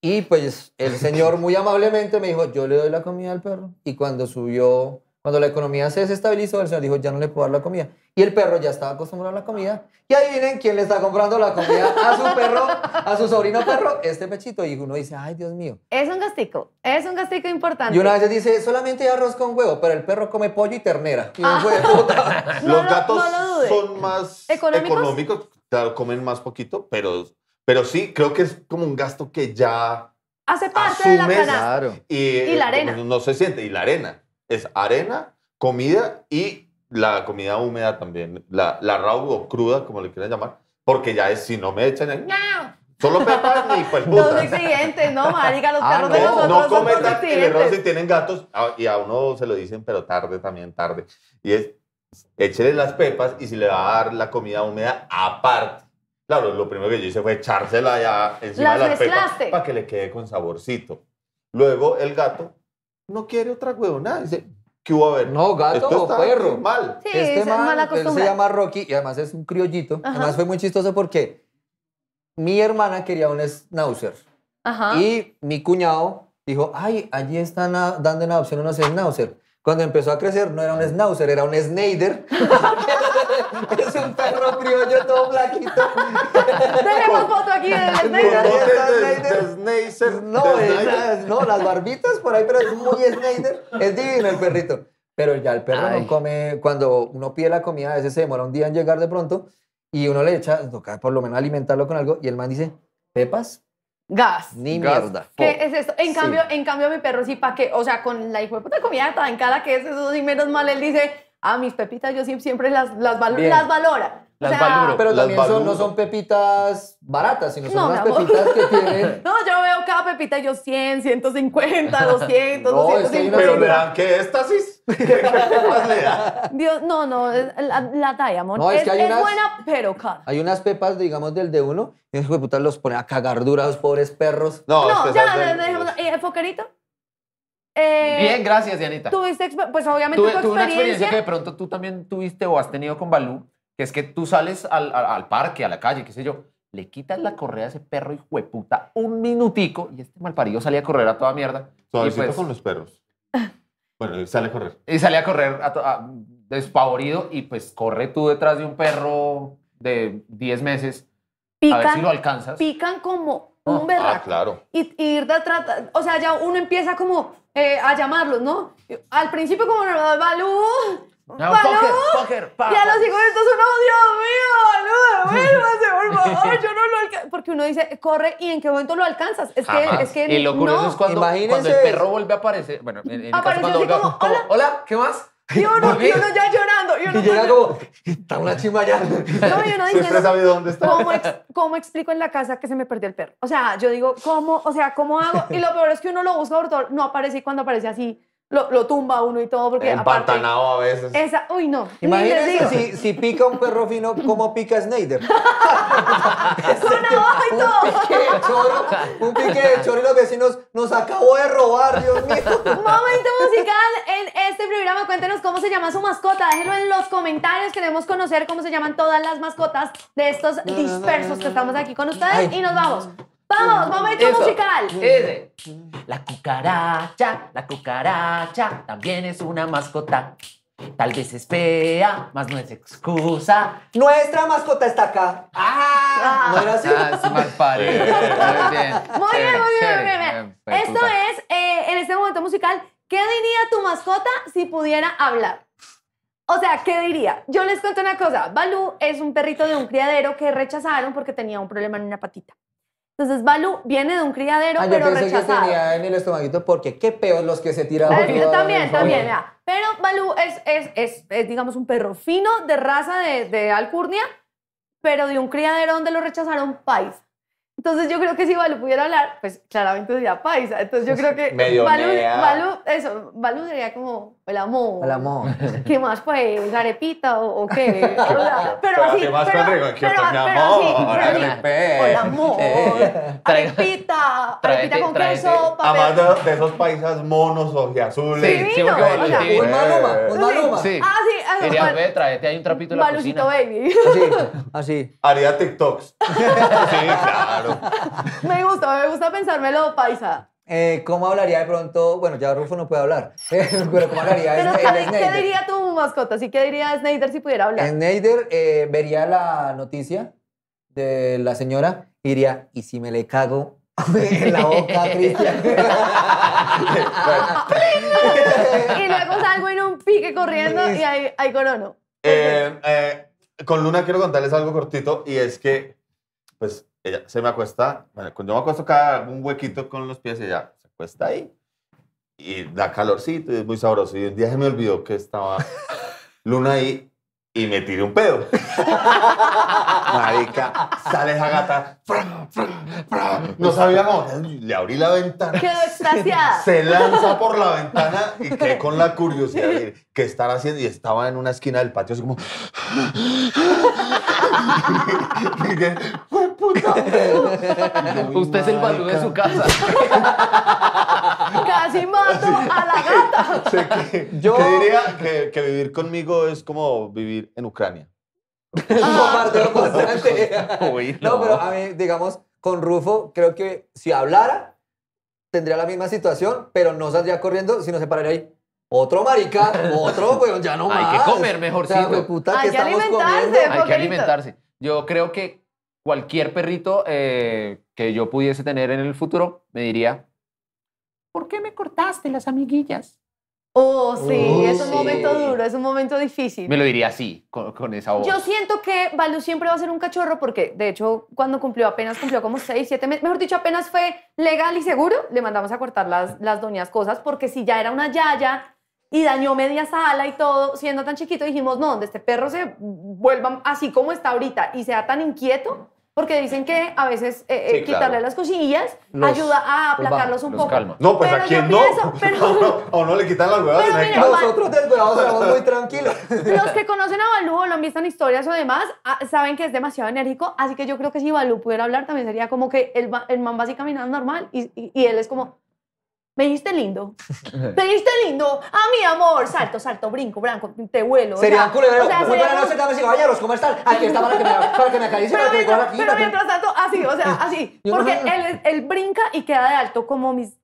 Y pues el señor muy amablemente me dijo, yo le doy la comida al perro. Y cuando subió, cuando la economía se desestabilizó, el señor dijo, ya no le puedo dar la comida. Y el perro ya estaba acostumbrado a la comida. Y adivinen quién le está comprando la comida a su perro, a su sobrino perro, este pechito. Y uno dice, ay, Dios mío. es un gastico. Es un gastico importante. Y una vez dice, solamente arroz con huevo, pero el perro come pollo y ternera. Y Ah. de puta. No Los lo- gatos no lo son más ¿Económicos? económicos, claro, comen más poquito, pero, pero sí, creo que es como un gasto que ya Hace parte de la asumes- canasta. Claro. y, Y la arena. No, no se siente, y la arena. Es arena, comida y la comida húmeda también, la, la raw o cruda, como le quieran llamar, porque ya es, si no me echan, el ñau, solo pepas ni pues Los puta. exigentes, ¿no, marica? Los Ah, perros de no, nosotros No los cometan el error si tienen gatos y a uno se lo dicen, pero tarde también, tarde. Y es, échele las pepas y si le va a dar la comida húmeda aparte. Claro, lo primero que yo hice fue echársela ya encima Las de las pepas mezclaste. para que le quede con saborcito. Luego el gato no quiere otra huevona. Dice, ¿qué hubo a ver? No, gato Esto o está perro. mal. Sí, este es man, mala él se llama Rocky y además es un criollito. Ajá. Además fue muy chistoso porque mi hermana quería un schnauzer Ajá. y mi cuñado dijo, ay, allí están a- dando en adopción unos schnauzer. Cuando empezó a crecer no era un schnauzer, era un Snyder. es un perro criollo todo flaquito. Tenemos foto aquí del Snyder. No, es- Snyder. no, las barbitas por ahí, pero es muy Snyder. Es divino el perrito. Pero ya el perro Ay. no come, cuando uno pide la comida, a veces se demora un día en llegar de pronto y uno le echa, toca por lo menos alimentarlo con algo y el man dice, Pepas, Gas. ni Gas. mierda. ¿Qué es esto? En Sí. cambio, en cambio mi perro sí pa' qué, o sea, con la hijo de puta comida tan cara que es, eso sí menos mal él dice, ah, mis pepitas yo siempre las, las, valo- Bien. las valora. O Las sea, valoro. Pero Las también son, no son pepitas baratas, sino son No, unas amor. pepitas que tienen... No, yo veo cada pepita y yo 100, 150, 200, No, es que hay 250. una- Pero le dan qué éxtasis. Dios, no, no, es- la, la Diamond No, es es, que hay es unas- buena, pero cara. Hay unas pepas, digamos, del de uno, y esos hijo de putas los pone a cagar duras los pobres perros. No, es No, que ya, dejemos. Eh, ¿Foquerito? Eh, Bien, gracias, Dianita. Tuviste, pues obviamente Tuve, tu tuve una experiencia. experiencia que de pronto tú también tuviste o has tenido con Balú, que es que tú sales al, al- al parque, a la calle, qué sé yo, le quitas la correa a ese perro hijo de puta un minutico y este malparido salía a correr a toda mierda. Y, Suavecito pues, con los perros. Bueno, y sale a correr. y salía a correr a to- a- despavorido y pues corre tú detrás de un perro de 10 meses a ver pican, si lo alcanzas. pican como un Oh, berraco. Ah, claro. y, y ir de trata- o sea, ya uno empieza como eh, a llamarlos, ¿no? Al principio como Balú, No, Balú, fucker, fucker, pa, y a los cinco minutos uno, Dios mío, Balú, devuélvase, por favor, yo no lo alcanzo, porque uno dice, corre, y en qué momento lo alcanzas, es que, Jamás. es que y lo curioso no. es cuando, cuando el perro vuelve a aparecer. Bueno, en, en mi caso, cuando así como, "Hola". hola, ¿qué más? Y uno, y uno ya llorando, y uno, Y llega como, está una chimba allá. no, y uno Siempre he diciendo, sabido dónde está. ¿Cómo, ex- cómo explico en la casa que se me perdió el perro? O sea, yo digo, ¿cómo? O sea, ¿cómo hago? Y lo peor es que uno lo busca por todo, no aparece y cuando aparece así, lo, lo tumba uno y todo, porque aparte... Empantanado a veces. Esa, uy, no. Imagínense si, si pica un perro fino, ¿cómo pica Snyder? Con navaja y todo. pique de choro, un pique de choro y los vecinos nos acabó de robar, Dios mío. Momento musical en este programa. Cuéntenos cómo se llama su mascota. Déjenlo en los comentarios. Queremos conocer cómo se llaman todas las mascotas de estos dispersos que estamos aquí con ustedes. Ay. Y nos vamos. Vamos, momento Eso. musical. Ese. La cucaracha, la cucaracha también es una mascota. Tal vez es fea, mas no es excusa. Nuestra mascota está acá. Ah. ¿No era así? Ah, es mal parido. Muy bien. Muy bien, muy bien, Chévere, muy bien, chévere. bien. Esto es, eh, en este momento musical, ¿qué diría tu mascota si pudiera hablar? O sea, ¿qué diría? Yo les cuento una cosa. Balú es un perrito de un criadero que rechazaron porque tenía un problema en una patita. Entonces, Balú viene de un criadero, Ah, yo pero pensé que rechazado. tenía en el estomaguito porque qué peor los que se tiraban. Eh, toda- también, también, vea. Pero Balú es, es, es, es, digamos, un perro fino de raza de, de alcurnia, pero de un criadero donde lo rechazaron paisa. Entonces yo creo que si Balú pudiera hablar, pues claramente diría paisa. Entonces yo creo que Medio Balú. Balú, eso, Balú diría como el amor. El amor. ¿Qué más pues? ¿Arepita o, o qué? O sea, pero así, ¿qué más pero, pero, otro? Mi pero amor, así, pero así. Arepe. Hola, amor. Trae- Arepita, arepita con queso, papel. Además de, de esos paisas monos ojiazules. Sí, porque. Un maluma, un maluma. Sí. Ah, sí, Diría, Bal- ve, tráete ahí un trapito de la cocina. baby. Así, así. Haría TikToks. sí, claro. Me gusta, me gusta pensármelo paisa. Eh, ¿Cómo hablaría de pronto? Bueno, ya Rufo no puede hablar. pero ¿cómo hablaría Pero ¿qué, diría tu mascota? ¿Sí qué diría Snyder si pudiera hablar? Snyder eh, vería la noticia de la señora y diría, ¿y si me le cago en la boca Cristian? Y luego salgo en un pique corriendo y ahí, ahí corono. Eh, eh, con Luna quiero contarles algo cortito y es que, pues, ella se me acuesta, bueno, cuando yo me acuesto cada un huequito con los pies, ella se acuesta ahí y da calorcito y es muy sabroso. Y un día se me olvidó que estaba Luna ahí y me tiré un pedo. Marica, sale esa gata, no sabía cómo, le abrí la ventana. Quedó extasiada. Se lanza por la ventana y quedé con la curiosidad de qué estar haciendo. Y estaba en una esquina del patio, así como. Y dije, "Jue puta". Usted es el Balú de su casa. Casi mato a la gata. Sé que, Yo- que diría que, que vivir conmigo es como vivir en Ucrania. Un bombardeo constante. Uy, No, no. pero a mí, digamos, con Rufo, creo que si hablara, tendría la misma situación, pero no saldría corriendo, sino se pararía ahí. Otro marica, otro, weón, ya no Hay más. que comer mejor, O sea, sí, güey. puta, Hay que que alimentarse. comiendo? Hay que alimentarse. Yo creo que cualquier perrito eh, que yo pudiese tener en el futuro me diría, ¿por qué me cortaste las amiguillas? Oh, sí, Uy, es un sí. momento duro, es un momento difícil. Me lo diría así, con, con esa voz. Yo siento que Balú siempre va a ser un cachorro porque, de hecho, cuando cumplió apenas cumplió como 6, 7 meses, mejor dicho, apenas fue legal y seguro, le mandamos a cortar las, las doñas cosas porque si ya era una yaya y dañó media sala y todo, siendo tan chiquito, dijimos, no, donde este perro se vuelva así como está ahorita y sea tan inquieto, porque dicen que a veces eh, eh, claro. quitarle las cosillas Los- ayuda a los aplacarlos un poco. calma. No, pues Pero a quién no. pienso, pero- A uno- a uno le quitan las huevas Pero. Nosotros desvelados somos muy tranquilos. Los que conocen a Balú o lo han visto en historias o demás, ah, saben que es demasiado enérgico, así que yo creo que si Balú pudiera hablar también sería como que el, el man va así caminando normal y, y- y él es como, me dijiste lindo, me dijiste lindo, ah, mi amor, salto, salto, brinco, brinco, te vuelo. Sería culero. o sea, Muy sería buenas como- noches, damas y caballeros. ¿Cómo están? Aquí está para que me, para que me acaricie, Pero para que me cojan mientras, aquí. pero mientras tanto, así, o sea, así, porque él, él brinca y queda de alto como mis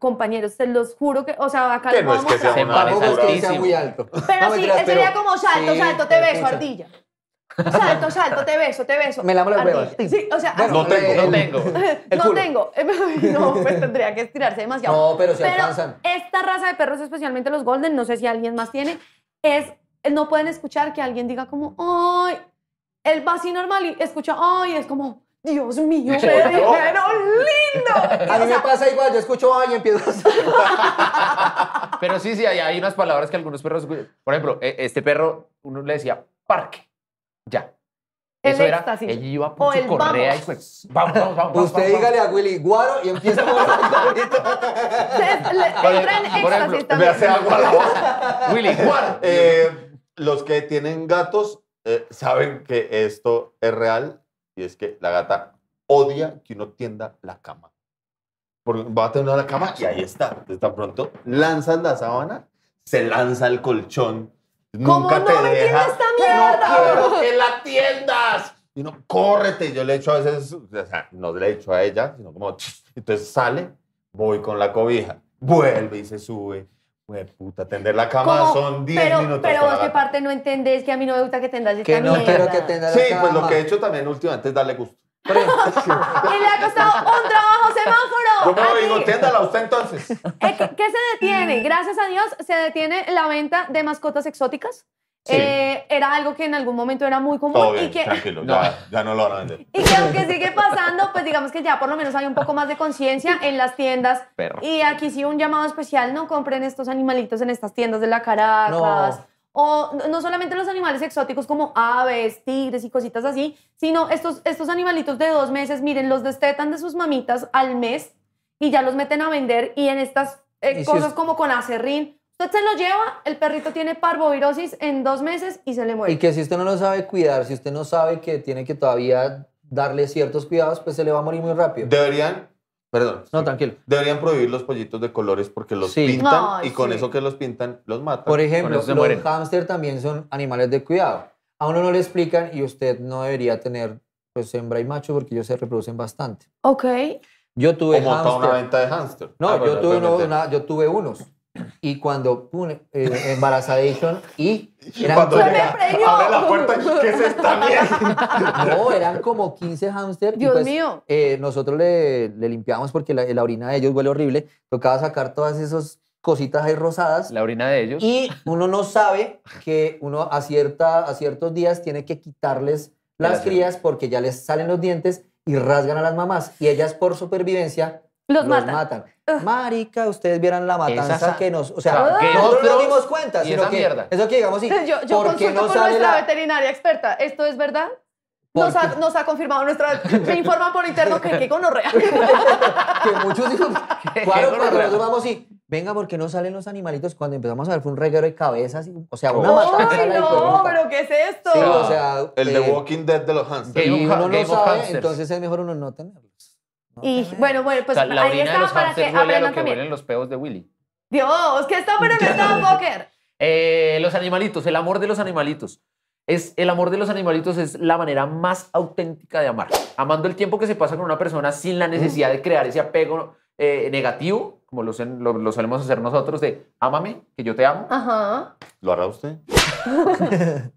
compañeros, se los juro que, o sea, acá Que no es a que sea muy alto. Pero No, sí, él sería como salto, sí, salto, te beso, ardilla. Salto, salto, te beso, te beso. Me lamo las huevas. Sí, o sea, Bueno. No tengo. eh, No tengo. el no culo. tengo. No, pues tendría que estirarse demasiado. No, pero se alcanzan. esta raza de perros, especialmente los golden, no sé si alguien más tiene, es, no pueden escuchar que alguien diga como, ay, él va así normal y escucha, ay, es como, Dios mío, me dijeron lindo. A mí me pasa igual, yo escucho ay y empiezo a... Pero sí, sí, hay, hay unas palabras que algunos perros. Por ejemplo, e- este perro, uno le decía parque. Ya. El Eso era. éxtasis. Él iba O por su el correa vamos. y fue. Vamos, vamos, vamos. Usted vamos, dígale a Willy, guaro, y empieza a mover el gorrito. Se- le- Por entra en ejemplo, por éxtasis ejemplo, Me también. hace agua la boca. Willy, guarda. Eh, los que tienen gatos eh, saben que esto es real y es que la gata odia que uno tienda la cama. Porque va a tender la cama y ahí está. Entonces, tan pronto lanzas la sábana, se lanza el colchón. ¿Cómo Nunca no te me deja. esta "Que mierda?" No quiero que la tiendas. Y no, córrete. Yo le echo a veces, o sea, no le echo a ella, sino como, entonces sale, voy con la cobija, vuelve y se sube. Güey, puta, tender la cama Como, son 10 pero, minutos. Pero vos la qué gata. parte no entendés que a mí no me gusta que tendas esta Que no mierda. quiero que tenga la Sí, cama. pues lo que he hecho también últimamente es darle gusto. Y le ha costado un trabajo semáforo. Yo me Aquí. digo, tiéndala usted entonces. Eh, ¿Qué, qué se detiene? Gracias a Dios se detiene la venta de mascotas exóticas. Sí. Eh, era algo que en algún momento era muy común Todo y que, tranquilo, No. ya, ya no lo van a vender. y que aunque sigue pasando, pues digamos que ya por lo menos hay un poco más de conciencia en las tiendas. Perro. Y aquí sí un llamado especial, no compren estos animalitos en estas tiendas de la Caracas. No. O no- solamente los animales exóticos como aves, tigres y cositas así, sino estos, estos animalitos de dos meses, miren, los destetan de sus mamitas al mes y ya los meten a vender y en estas eh, Y si cosas es- como con acerrín, usted se lo lleva, el perrito tiene parvovirosis en dos meses y se le muere. Y que si usted no lo sabe cuidar, si usted no sabe que tiene que todavía darle ciertos cuidados, pues se le va a morir muy rápido. Deberían, perdón, No, tranquilo. deberían prohibir los pollitos de colores porque los Sí. pintan Ay, y con sí. eso que los pintan, los matan. Por ejemplo, los mueren. hámster también son animales de cuidado. A uno no le explican y usted no debería tener pues hembra y macho porque ellos se reproducen bastante. Ok. Yo tuve o montar una hámster. venta de hámster. No, Ah, yo, bueno, tuve uno- una- yo tuve unos. Y cuando pune, eh, embarazadation y eran Cuando abre la puerta ¿qué es esta mierda? No, eran como 15 hámster. y Dios pues, mío. eh, nosotros le, le limpiamos porque la, la orina de ellos huele horrible. Tocaba sacar todas esas cositas ahí rosadas. La orina de ellos. Y uno no sabe que uno a, cierta, a ciertos días tiene que quitarles las Gracias. crías porque ya les salen los dientes y rasgan a las mamás. Y ellas por supervivencia Los matan. Marica, ustedes vieran la matanza que nos... O sea, nosotros no Thrones dimos cuenta, y sino esa que... mierda. Eso que digamos, sí. Yo, yo ¿por qué consulto no con sale nuestra la- veterinaria experta. ¿Esto es verdad? Nos ¿Por ha, nos ha confirmado nuestra... Me informan por interno que qué gonorrea. que muchos dicen, Qué claro, cuando nosotros vamos y, venga, ¿por qué no salen los animalitos? Cuando empezamos a ver fue un reguero de cabezas, y- o sea, una matanza. ¡Ay, no! ¿Pero qué es esto? Sí, o sea, El de eh, Walking Dead de los hámsters. Game y uno no sabe, hamsters. entonces es mejor uno no tenerlos. No Y bueno, bueno, O pues sea, la ahí orina de está los para que huele a lo que también. huelen los peos de Willy. Dios, que está pero no está Poker. Eh, los animalitos, el amor de los animalitos. Es, el amor de los animalitos es la manera más auténtica de amar. Amando el tiempo que se pasa con una persona sin la necesidad de crear ese apego eh, negativo, como lo, lo- lo solemos hacer nosotros, de ámame, que yo te amo. Ajá. ¿Lo hará usted?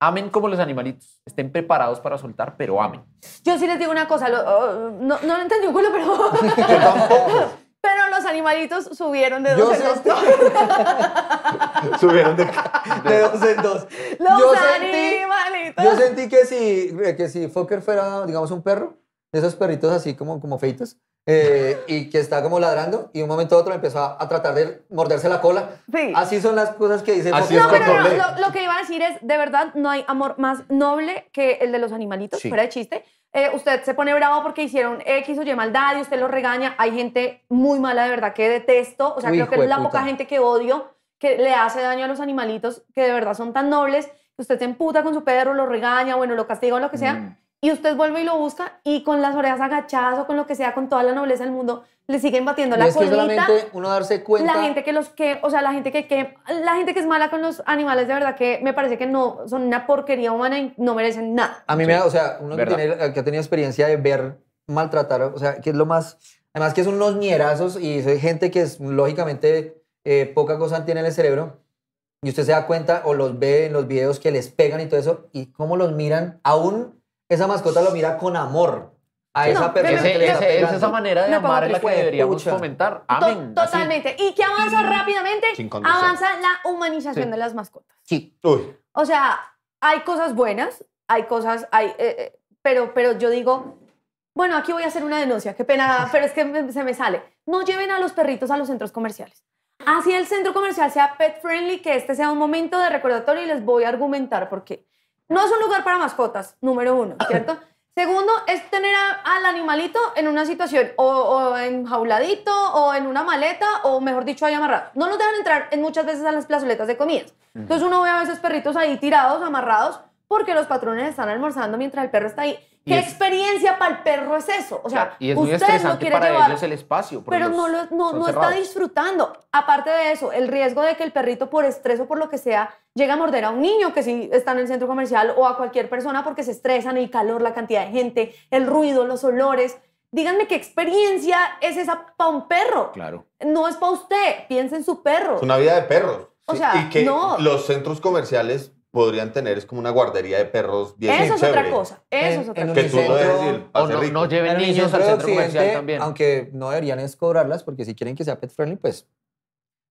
Amen como los animalitos. Estén preparados para soltar, pero amen. Yo sí les digo una cosa, lo- oh, no, no lo entendí un culo, pero... Yo tampoco. Pero los animalitos subieron de Yo dos en dos. sentí, Subieron de... de dos en dos. Los yo sentí, animalitos. yo sentí que si, que si Fokker fuera, digamos, un perro, de esos perritos así como, como feitos, eh, y que está como ladrando, y de un momento a otro empezó a, a tratar de morderse la cola. Sí. Así son las cosas que dice Así es No, pero no, lo, lo que iba a decir es, de verdad, no hay amor más noble que el de los animalitos, Sí. fuera de chiste. Eh, usted se pone bravo porque hicieron X o Y maldad y usted lo regaña. Hay gente muy mala, de verdad, que detesto. O sea, Uy, creo que es la puta. poca gente que odio, que le hace daño a los animalitos, que de verdad son tan nobles, usted se emputa con su perro, lo regaña, bueno, lo castiga o lo que sea, Mm. Y usted vuelve y lo busca y con las orejas agachadas o con lo que sea, con toda la nobleza del mundo, le siguen batiendo Y la es que colita. solamente uno darse cuenta. La gente que los que, o sea, la gente que, que, la gente que es mala con los animales, de verdad que me parece que no, son una porquería humana y no merecen nada. A mí me da, o sea, uno que, tiene, que ha tenido experiencia de ver maltratar, o sea, que es lo más, además que son unos ñerazos y soy gente que es lógicamente eh, poca cosa tiene en el cerebro y usted se da cuenta o los ve en los videos que les pegan y todo eso, y cómo los miran, aún esa mascota lo mira con amor a esa no, persona que le está es esa manera de Me amar en la que deberíamos Pucha. fomentar. To- Amén. así. totalmente. Y que avanza rápidamente, avanza la humanización Sí. de las mascotas. Sí. Uy, O sea, hay cosas buenas, hay cosas, hay, eh, eh, pero, pero yo digo, bueno, aquí voy a hacer una denuncia, qué pena, pero es que me- se me sale. No lleven a los perritos a los centros comerciales. Así el centro comercial sea pet friendly, que este sea un momento de recordatorio y les voy a argumentar por qué. No es un lugar para mascotas, número uno, ¿cierto? Segundo, es tener a- al animalito en una situación o, o enjauladito o en una maleta o mejor dicho ahí amarrado. No los dejan entrar en muchas veces a las plazoletas de comidas. Entonces uno ve a veces perritos ahí tirados, amarrados, porque los patrones están almorzando mientras el perro está ahí. ¿Qué es- experiencia para el perro es eso? O sea, y es muy usted lo estresante quiere para llevar, ellos el espacio. pero no, lo- no, no está disfrutando. Aparte de eso, el riesgo de que el perrito por estrés o por lo que sea llegue a morder a un niño que sí está en el centro comercial o a cualquier persona porque se estresan, el calor, la cantidad de gente, el ruido, los olores. Díganme qué experiencia es esa para un perro. Claro. No es para usted, piensa en su perro. es una vida de perros. O sea, y que no. los centros comerciales podrían tener es como una guardería de perros bien Eso es otra chévere. cosa. Eso En- es otra en cosa. Que tú lo dejes y el O pase no, rico. no lleven En niños al centro comercial también. Aunque no deberían es cobrarlas, porque si quieren que sea pet friendly, pues.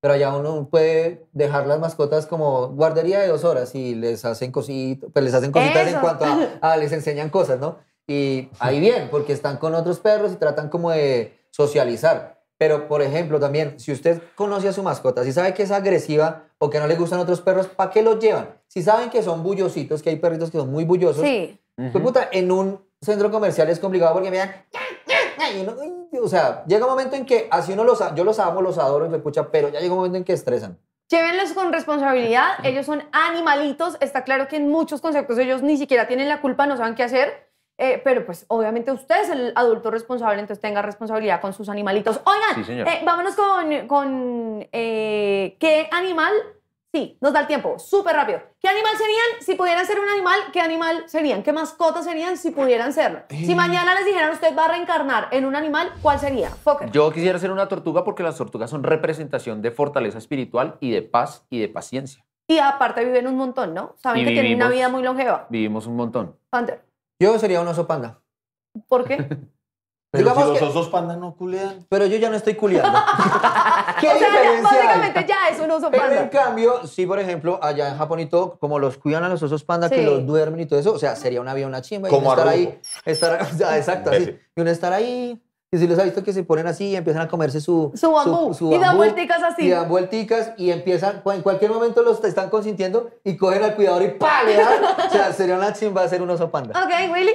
Pero allá uno puede dejar las mascotas como guardería de dos horas y les hacen cositas, pues les hacen cositas en Eso. cuanto a, a- les enseñan cosas, ¿no? Y ahí bien, porque están con otros perros y tratan como de socializar. Pero, por ejemplo, también, si usted conoce a su mascota, si sabe que es agresiva o que no le gustan otros perros, ¿para qué los llevan? Si saben que son bullositos, que hay perritos que son muy bullosos, Sí. pues, puta, en un centro comercial es complicado porque me dan. uno, o sea, llega un momento en que así uno los, a- yo los amo, los adoro y me pucha, pero ya llega un momento en que estresan. Llévenlos con responsabilidad. Ellos son animalitos. Está claro que en muchos conceptos ellos ni siquiera tienen la culpa, no saben qué hacer. Eh, pero pues obviamente usted es el adulto responsable, entonces tenga responsabilidad con sus animalitos. Oigan, Sí, eh, vámonos con, con eh, qué animal. Sí, nos da el tiempo, súper rápido. ¿Qué animal serían si pudieran ser un animal? ¿Qué animal serían? ¿Qué mascotas serían si pudieran serlo? Si mañana les dijeran usted va a reencarnar en un animal, ¿cuál sería? Fokker. Yo quisiera ser una tortuga porque las tortugas son representación de fortaleza espiritual y de paz y de paciencia. Y aparte viven un montón, ¿no? Saben Y que tienen una vivimos- vida muy longeva. Vivimos un montón. Panther. Yo sería un oso panda. ¿Por qué? Pero Digamos si los que- osos panda no culean. Pero yo ya no estoy culiando. ¿Qué o sea, ya, diferencia hay? básicamente ya es un oso Pero en panda. cambio, sí, por ejemplo, allá en Japón y todo, como los cuidan a los osos panda, que Sí. los duermen y todo eso, o sea, sería una vida una chimba. y Como uno estar a ahí, estar, o sea, exacto, así. Imbécil. Y uno estar ahí, y si los ha visto que se ponen así y empiezan a comerse su... Su bambú. Y dan vuelticas así. Y dan vuelticas y empiezan, en cualquier momento los están consintiendo y cogen al cuidador y ¡pa! le dan. O sea, sería una chimba ser un oso panda. Ok, Willy.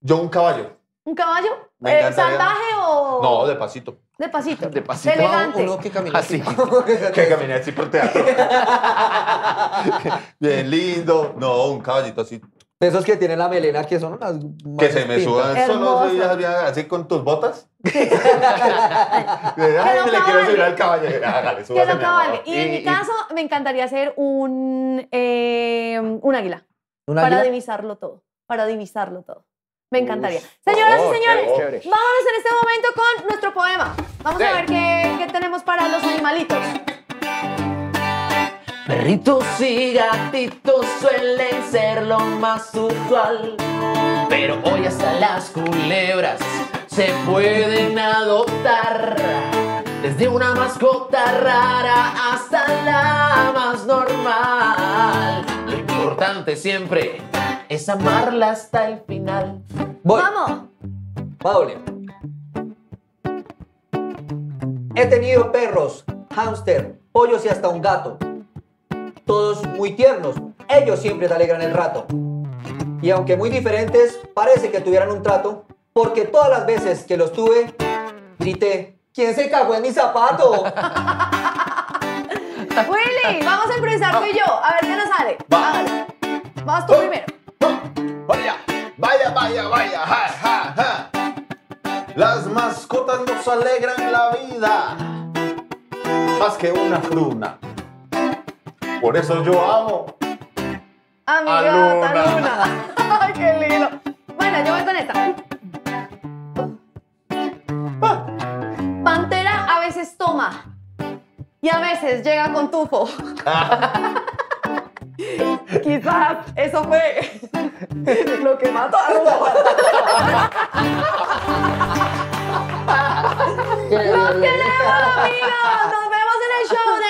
Yo un caballo. ¿Un caballo? Me Eh. ¿Salvaje o...? No, de pasito. De pasito. De pasito. Elegante. Uno que camina Así. Que caminé así por teatro. Bien lindo. No, un caballito así. De esos que tienen la melena que son unas... Que se me suban solo así, así con tus botas. Ay, Que lo le quiero subir al caballo. Hágale, Que mi cabalgue. amor. Y en Y- mi y- caso, me encantaría ser un, eh, un águila. ¿Un Para águila? divisarlo todo. Para divisarlo todo. Me encantaría. Uf. Señoras Oh, y señores, vámonos en este momento con nuestro poema. Vamos a Sí. ver qué, qué tenemos para los animalitos. Perritos y gatitos suelen ser lo más usual. Pero hoy hasta las culebras se pueden adoptar. Desde una mascota rara hasta la más normal. Lo importante siempre es amarla hasta el final. Voy. Vamos. Paule. He tenido perros, hámster, pollos y hasta un gato. Todos muy tiernos. Ellos siempre te alegran el rato. Y aunque muy diferentes, parece que tuvieran un trato, porque todas las veces que los tuve, grité, ¿quién se cagó en mi zapato? Willy, vamos a improvisar tú y yo. A ver qué nos sale. Va. Hágale. Vas tú primero. Vaya, vaya, vaya, vaya, ja, ja, ja. Las mascotas nos alegran la vida más que una fruna. Por eso yo amo. A mi A gata Luna. Luna. Ay, qué lindo. Bueno, yo voy con esta. Pantera a veces toma y a veces llega con tufo. Quizás eso fue lo que mató a Rufo. ¡Los queremos, amigos! Nos vemos en el show del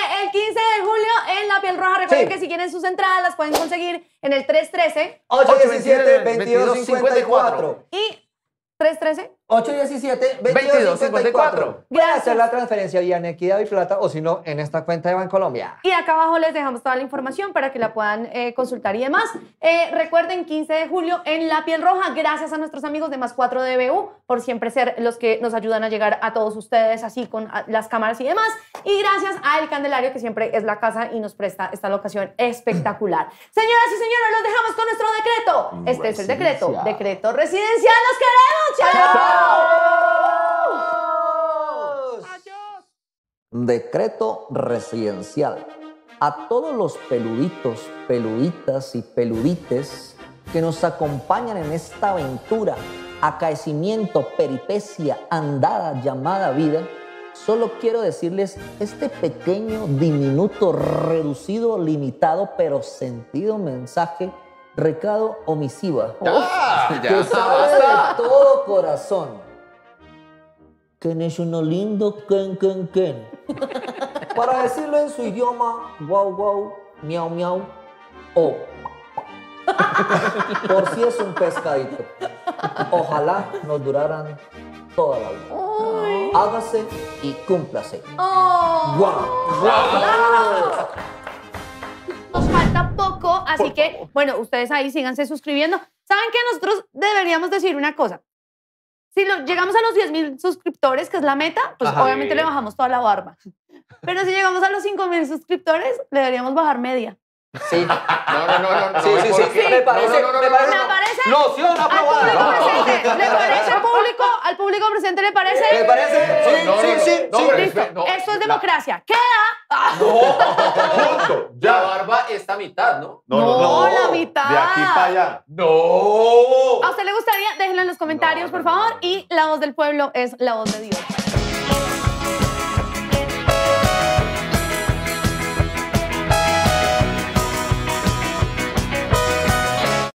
15 de Roja. Recuerden Sí. que si quieren sus entradas las pueden conseguir en el 313 817 2254 y 313 817 2254 Pueden hacer la transferencia vía Nequidad y Plata o si no, en esta cuenta de Bancolombia. Y acá abajo les dejamos toda la información para que la puedan eh, consultar y demás. Eh, recuerden, 15 de julio en La Piel Roja. Gracias a nuestros amigos de Más 4 DBU por siempre ser los que nos ayudan a llegar a todos ustedes así con a, las cámaras y demás. Y gracias a El Candelario, que siempre es la casa y nos presta esta locación espectacular. Señoras y señores, los dejamos con nuestro decreto. Este es el decreto. Decreto residencial. ¡Los queremos! ¡Chao! Decreto residencial. A todos los peluditos, peluditas y peludites que nos acompañan en esta aventura, acaecimiento, peripecia, andada llamada vida, solo quiero decirles este pequeño, diminuto, reducido, limitado, pero sentido mensaje, recado o misiva que sabe de todo corazón. Que es uno lindo, ken, ken, ken. Para decirlo en su idioma, wow, wow, miau, miau, o. Por si es un pescadito. Ojalá nos duraran toda la vida. Hágase y cúmplase. ¡Oh! ¡Guau! Nos falta así que, bueno, ustedes ahí síganse suscribiendo. ¿Saben que nosotros deberíamos decir una cosa? Si lo- llegamos a los 10 mil suscriptores, que es la meta, pues Ajá. obviamente le bajamos toda la barba. Pero si llegamos a los 5 mil suscriptores, le deberíamos bajar media. Sí. No, no, no, no. Sí, no, sí, ¿por sí, me parece, No, no, no, me no, parece. no, ¿Me no. Noción Al público aprobada. presente, ¿le parece al público? ¿Al público presente le parece? ¿Le parece? Sí, No, no, sí, no, sí, no, sí. Listo. no, Esto es la- democracia. Queda. Punto. La Ya. barba está a mitad, ¿no? No, no, No, no. la mitad. De aquí para allá. ¡No! ¿A usted le gustaría? Déjenlo en los comentarios, No, por no, no, favor. no, no. Y la voz del pueblo es la voz de Dios.